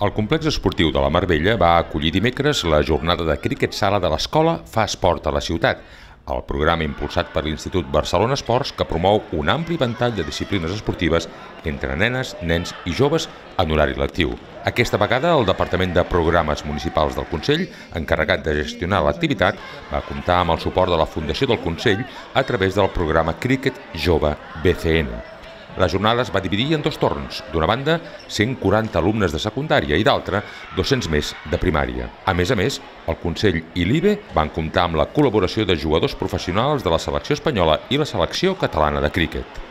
El complex esportiu de la Marbella va acollir dimecres la jornada de críquet sala de l'escola Fa Esport a la ciutat, el programa impulsat per l'Institut Barcelona Esports que promou un ampli ventall de disciplines esportives entre nenes, nens i joves en horari lectiu. Aquesta vegada el Departament de Programes Municipals del Consell, encarregat de gestionar l'activitat, va comptar amb el suport de la Fundació del Consell a través del programa Críquet Jove BCN. La jornada es va dividir en dos torns. D'una banda, 140 alumnes de secundària i d'altra, 200 més de primària. A més a més, el Consell i l'IBE van comptar amb la col·laboració de jugadors professionals de la selecció espanyola i la selecció catalana de críquet.